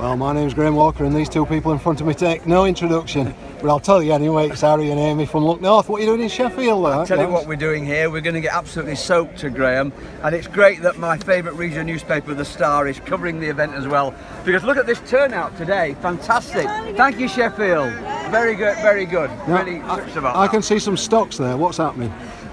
Well, my name's Graham Walker, and these two people in front of me take no introduction. But I'll tell you anyway, it's Harry and Amy from Look North. What are you doing in Sheffield? I'll eh, tell you what we're doing here. We're going to get absolutely soaked to Graham. And it's great that my favourite regional newspaper, The Star, is covering the event as well. Because look at this turnout today. Fantastic. Thank you, Sheffield. Very good, very good. Now, really I, I can see some stocks there. What's happening?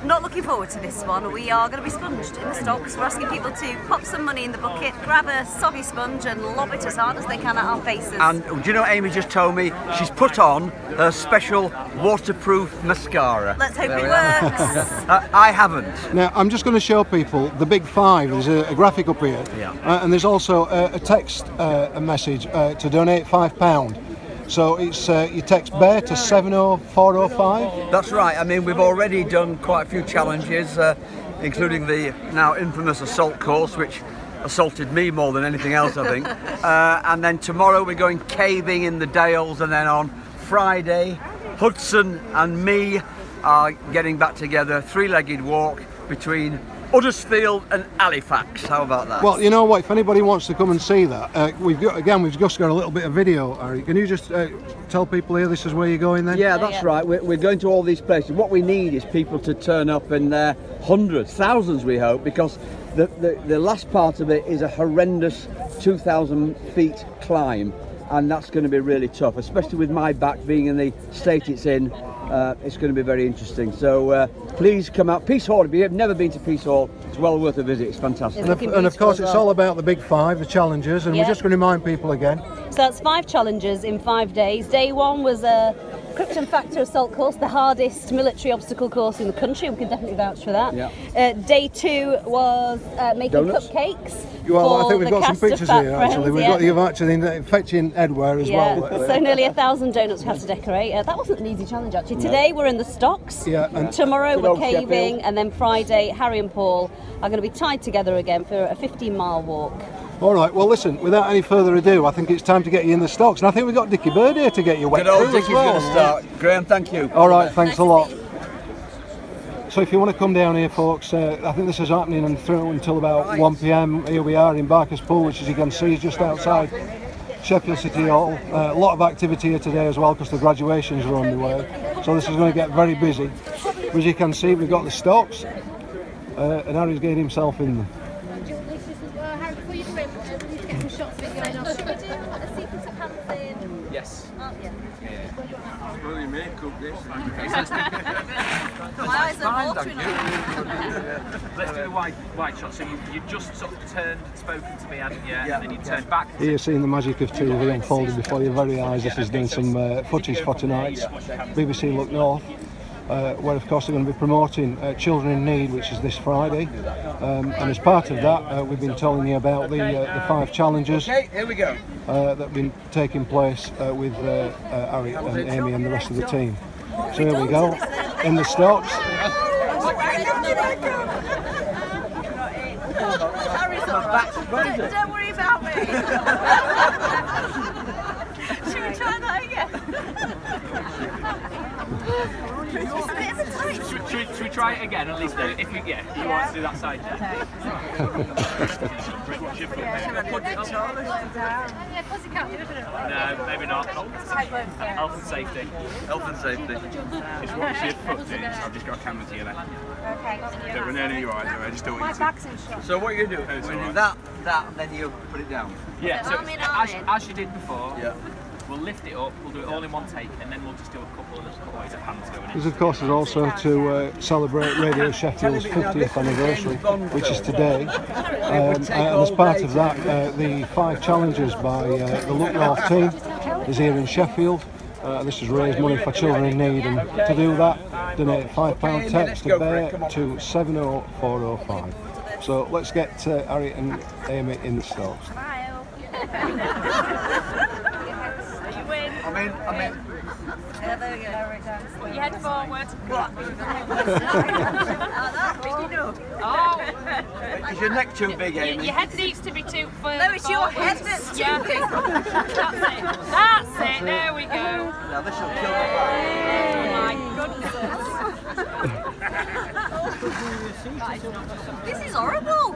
Not looking forward to this one. We are going to be sponged in the stocks. We're asking people to pop some money in the bucket, grab a soggy sponge and lob it as hard as they can at our faces. And do you know what Amy just told me? She's put on her special waterproof mascara. Let's hope There it works. Uh, I haven't. Now, I'm just going to show people the big five. There's a, a graphic up here, Yeah. uh, and there's also a, a text uh, a message uh, to donate five pound. So it's uh, you text Bear to seven oh four oh five. That's right. I mean, we've already done quite a few challenges, uh, including the now infamous assault course, which assaulted me more than anything else, I think. uh, and then tomorrow we're going caving in the Dales, and then on Friday, Hudson and me are getting back together, three-legged walk between Uddersfield and Halifax. How about that? Well, you know what? If anybody wants to come and see that, uh, we've got again. We've just got a little bit of video. Harry, can you just uh, tell people here this is where you're going then? Yeah, that's right. We're, we're going to all these places. What we need is people to turn up in their hundreds, thousands, we hope, because the, the, the last part of it is a horrendous 2,000 feet climb, and that's going to be really tough, especially with my back being in the state it's in. Uh, it's going to be very interesting. So uh, please come out. Piece Hall, if you've never been to Piece Hall, it's well worth a visit. It's fantastic. And of, and of course, beautiful as it's all about the big five, the challenges, and Yeah. we're just going to remind people again. So that's five challenges in five days. Day one was a Krypton Factor Assault course, the hardest military obstacle course in the country. We can definitely vouch for that. Yeah. Uh, day two was uh, making Donuts? cupcakes. Well, I think we've got some pictures here. friends, Actually, we've yeah. got you've actually fetching Edware as Yeah, well. so nearly a thousand donuts we had to decorate. Uh, that wasn't an easy challenge actually. Today we're in the stocks. Yeah, and- Tomorrow we're caving, Sheffield. and then Friday Harry and Paul are going to be tied together again for a 15 mile walk. All right. Well, listen. Without any further ado, I think it's time to get you in the stocks, and I think we've got Dickie Bird here to get you wet Good old as Dickie's well. going to start. Graham, thank you. All right. Thanks Nice a lot. So if you want to come down here, folks, uh, I think this is happening and through until about 1 p.m. Here we are in Barker's Pool, which as you can see is just outside Sheffield City Hall. Uh, a lot of activity here today as well because the graduations are underway. So this is going to get very busy. As you can see, we've got the stocks, uh, and Harry's getting himself in them. Harry, before you swim, uh, we need to get some shots of it going on. Should we do a sequence of hands in? Yes. Oh, yeah. Well, you make up this. My eyes are watering. Let's do the wide, wide shot. So you, you just sort of turned and spoken to me, hadn't you? Yeah. And then you turned back. Here you're seeing the magic of TV unfolded before your very eyes. This is doing some uh, footage for tonight's BBC Look North. Uh, where of course they're going to be promoting uh, Children in Need, which is this Friday. Um, and as part of that, uh, we've been telling you about the, uh, the five challenges Okay, here we go. uh, that have been taking place uh, with uh, uh, Harry and Amy and the rest of the team. So here we go, in the stocks. Don't, don't worry about me. Should we try that again? It's a bit of a tight Should, we- should, should we try it again? At least if you, yeah, you want to do that side. Yeah. What's your foot there? Yeah, because you can't do it. No, maybe not. Health and safety. Health and safety. Just watch your foot do. I've just got a camera to you there. Okay. Don't no, no, you're alright, don't just don't want you to. back's in shot. So what you do? It's When you alright. that, that, then you put it down. Yeah, so as, as you did before, Yeah. We'll lift it up, we'll do it all in one take, and then we'll just do a couple of couple ways of hands going in. This, of course, is also to uh, celebrate Radio Sheffield's 50th anniversary, which is today. Um, and as part of that, uh, the five challenges by uh, the Look North team is here in Sheffield. Uh, this is raise money for children in need, and to do that, donate £5 text to Bear to 70405. So let's get uh, Harry and Amy in the stocks. You win. I mean, I mean, Yeah, there we go. Put your head forward. Oh, is your neck too big, your, Amy? your head needs to be too further No, it's your forward. head that's too yeah. big. That's it. That's it. There we go. Now this will kill my back. Oh my goodness. This is horrible.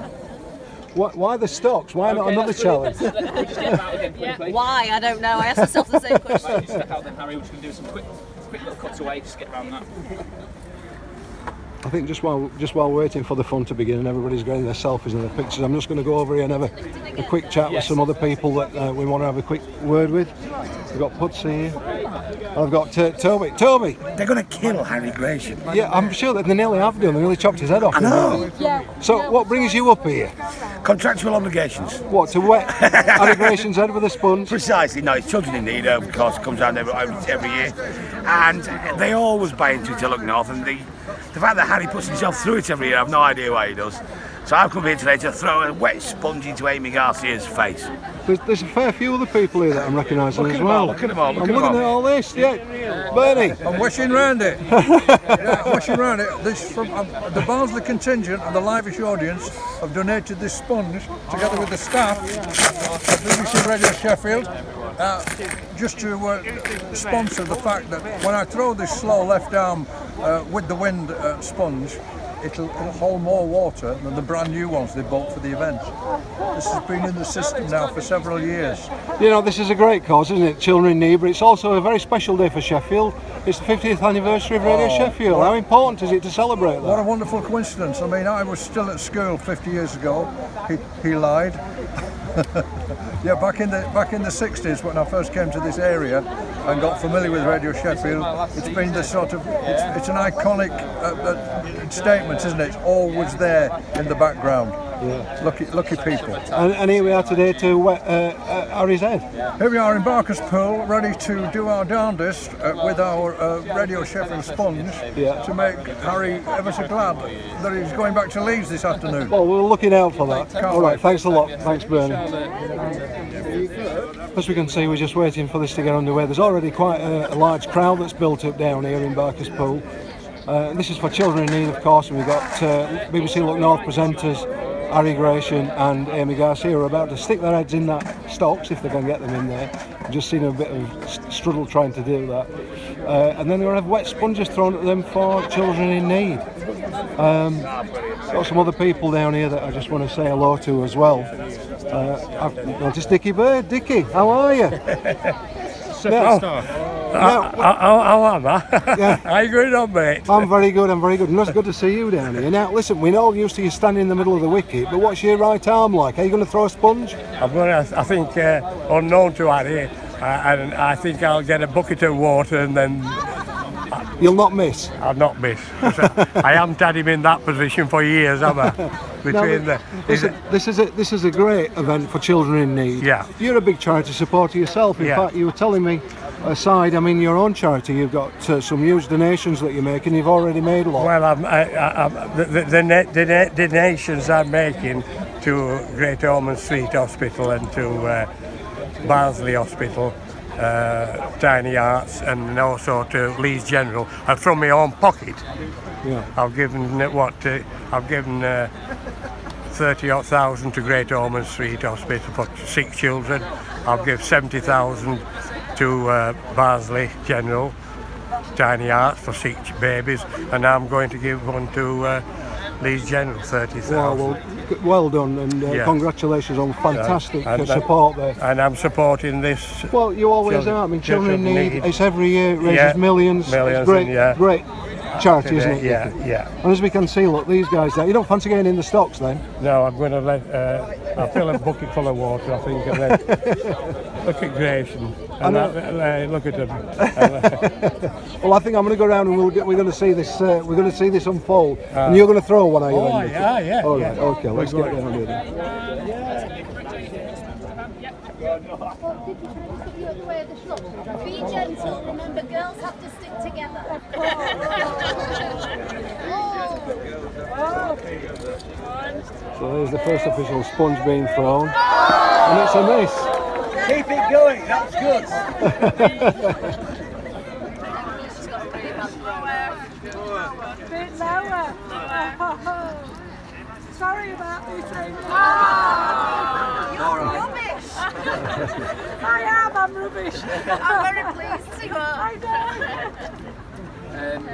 Why, why the stocks? Why not another that's challenge? Let's- let's just get them out again quickly. Why? I don't know. I asked myself the same question. Just step out then, Harry. We're just going to do some quick, quick little cuts away. Just get around that. I think just while just while waiting for the fun to begin and everybody's getting their selfies and their pictures, I'm just going to go over here and have a, a quick chat with Yes. some other people that uh, we want to have a quick word with. We've got Pudsey here. I've got uh, Toby. Toby, They're going to kill Harry Gration. yeah, I'm sure that they nearly have done. They nearly chopped his head off. I know. So what brings you up here? Contractual obligations. What to wet Gration's head with a sponge? Precisely. No, it's Children in Need, of course, comes out every, every, year. And they always buy into it to look north. And the, the fact that Harry puts himself through it every year, I've no idea why he does. So I've come here today to throw a wet sponge into Amy Garcia's face. There's, there's a fair few other people here that I'm recognising Look as well. all, look at them all, look I'm at them looking all. at all this. Yeah, Bernie. I'm washing round it. yeah, I'm washing round it. This from um, the Barnsley contingent and the Livish audience have donated this sponge together with the staff at BBC Radio Sheffield. Uh, just to uh, sponsor the fact that when I throw this slow left arm uh, with the wind uh, sponge, it'll, it'll hold more water than the brand new ones they bought for the event. This has been in the system now for several years. You know, this is a great cause, isn't it? Children in Need, but it's also a very special day for Sheffield. It's the 50th anniversary of Radio Oh, Sheffield. How important is it to celebrate that? What a wonderful coincidence. I mean, I was still at school 50 years ago. He, he lied. yeah, back in the back in the 60s when I first came to this area and got familiar with Radio Sheffield, it's been the sort of it's, it's an iconic uh, uh, statement, isn't it? It's always there in the background. Yeah. Lucky, lucky people. And, and here we are today to wet uh, uh. Here we are in Barker's Pool, ready to do our darndest uh, with our uh, Radio and sponge Yeah. to make Harry ever so glad that he's going back to Leeds this afternoon. Well, we're looking out for that. Can't All right, wait. thanks a lot. Thanks, Bernie. As we can see, we're just waiting for this to get underway. There's already quite a, a large crowd that's built up down here in Barker's Pool. Uh, this is for children in need, of course, and we've got uh, BBC Look North presenters, Harry Gration and Amy Garcia, are about to stick their heads in that stocks, if they can get them in there. I've just seen a bit of st- struggle trying to do that. Uh, and then they're going to have wet sponges thrown at them for children in need. Um, got some other people down here that I just want to say hello to as well. Uh, I've noticed Dickie Bird. Dickie, how are you? Now, now, How, how am I? Yeah. How you going on, mate? I'm very good, I'm very good. And it's good to see you down here. Now, listen, we're all used to you standing in the middle of the wicket, but what's your right arm like? Are you going to throw a sponge? I'm going to, I think, uh, unknown to Harry, uh, and I think I'll get a bucket of water and then You'll not miss. I'll not miss. I, haven't had him in that position for years, have I? Between No, the, but listen, this is a this is a great event for children in need. Yeah. You're a big charity supporter yourself. In Yeah. fact, you were telling me aside, I mean, your own charity, you've got uh, some huge donations that you're making. You've already made a lot. Well, I'm, I, I, I'm, the, the, the, the donations I'm making to Great Ormond Street Hospital and to uh, Barnsley Hospital, uh, Tiny Arts, and also to Leeds General are from my own pocket. Yeah. I've given uh, what? Uh, I've given uh, thirty odd thousand to Great Ormond Street Hospital for six children. I've given seventy thousand to uh, Barnsley General Tiny Arts for six babies, and now I'm going to give one to uh, Leeds General thirty Well, well, well done, and uh, Yeah. congratulations on fantastic uh, that- support there. And I'm supporting this. Well, you always Children- are. I mean, children children need. need- It's every year. It raises Yeah, millions. millions, great, and yeah. great charity, isn't it? Yeah, Dickie? yeah. And as we can see, look, these guys there. You don't fancy getting in the stocks then? No, I'm going to let. Uh, I'll fill a bucket full of water, I think, and then look at Grayson. And know. uh, uh, look at him. Well, I think I'm going to go around and we'll, get- we're going to see this. Uh, we're going to see this unfold, Ah. and you're going to throw one, are you? Oh, then, yeah, yeah, All yeah. Okay. Let's We're get going. down here. Then. Be gentle, remember girls have to stick together. So there's the first official sponge being thrown, and it's a miss. Keep it going, that's good. bit lower. Oh, Sorry about this, Amy. You're rubbish. I am, I'm rubbish. I'm very pleased you are. I know. Um,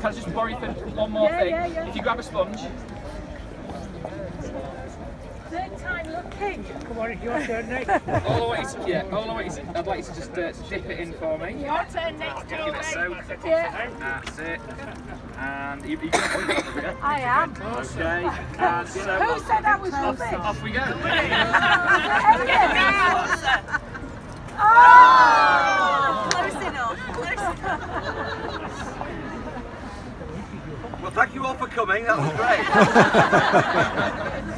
can I just borrow you for one more Yeah, thing? yeah, yeah. If you grab a sponge, Third time looking. Come on, it's your turn next. All I want you to, yeah, all I want you to, I'd like you to just uh, dip it in for me. Your turn next, Give it a soak. Yeah. That's it. And you, you got one over here. I am. Okay. And so Who said that was rubbish? off we go. Oh! Close enough. Close enough. Well, thank you all for coming. That was great.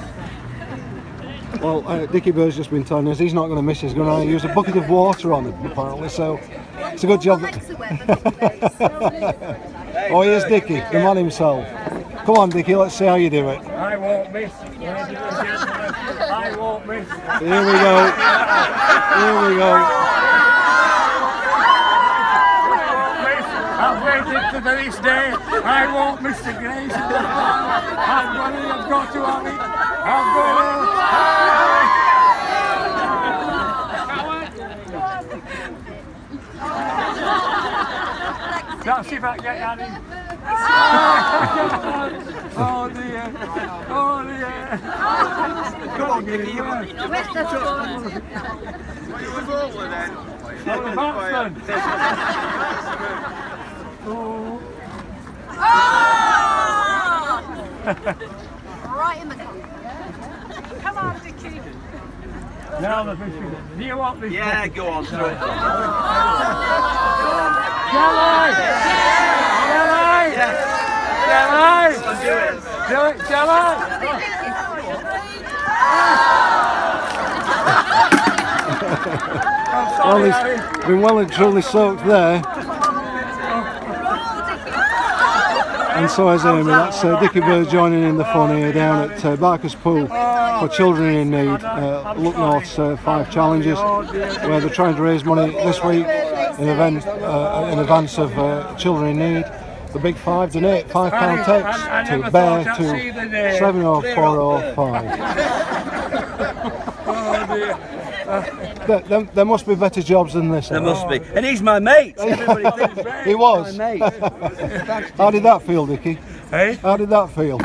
Well, uh, Dickie Bird's just been telling us he's not going to miss. He's going to use a bucket of water on him, apparently. So it's a good job that. Oh, here's Dickie, the man himself. Come on, Dickie, let's see how you do it. I won't miss. ladies and gentlemen. I won't miss. Here we go. Here we go. I've waited to this day. I won't miss the grace of the I've got it. I've got to have it. I've got That's if I get Annie. oh dear. Oh dear. Come on, Dickie. You want Where's the Oh, the batsman. Oh. Right in the cup. Come on, Dickie. Now the fishing. Do you want this? Yeah, go on, throw it. Shall I? Shall I? Shall I? Do it. Do it, shall I? I'm Well, he's been well and truly soaked there. And so has Amy. That's uh, Dickie Bird joining in the fun here down at uh, Barker's Pool for children in need. Uh, Look North's uh, five challenges, where they're trying to raise money this week in, event, uh, in advance of uh, children in need. The big five donate five pound Harry, takes I- I to Bear thought I'd see the to day. seven or four or five. Oh. There, there, there must be better jobs than this. There must be. And he's my mate. He was. my mate. How did that feel, Dickie? Hey? How did that feel?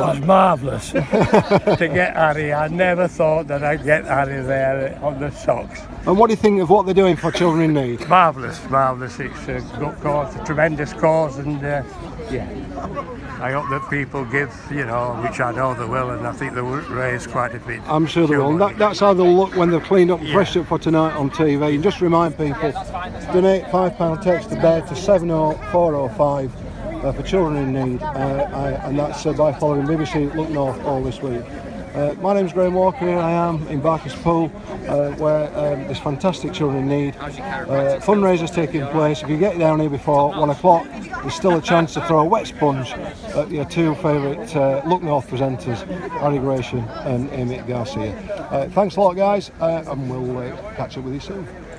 It was marvellous to get Harry. I never thought that I'd get Harry there on the socks. And what do you think of what they're doing for children in need? Marvellous, marvellous. It's a good cause, a tremendous cause, and uh, yeah. I hope that people give, you know, which I know they will, and I think they will raise quite a bit. I'm sure they will. That, that's how they'll look when they've cleaned up and freshed up for tonight on TV. And just remind people, donate £5 text to Bear to 70405 uh, for children in need. Uh, I, and that's uh, by following BBC Look North all this week. Uh, my is Graham Walker, here I am in Barker's Pool, uh, where um, there's fantastic children in need. Fundraisers taking place. If you get down here before one o'clock, there's still a chance to throw a wet sponge at your two favourite uh, Look North presenters, Harry Gration and Amy Garcia. Thanks a lot, guys, and we'll catch up with you soon.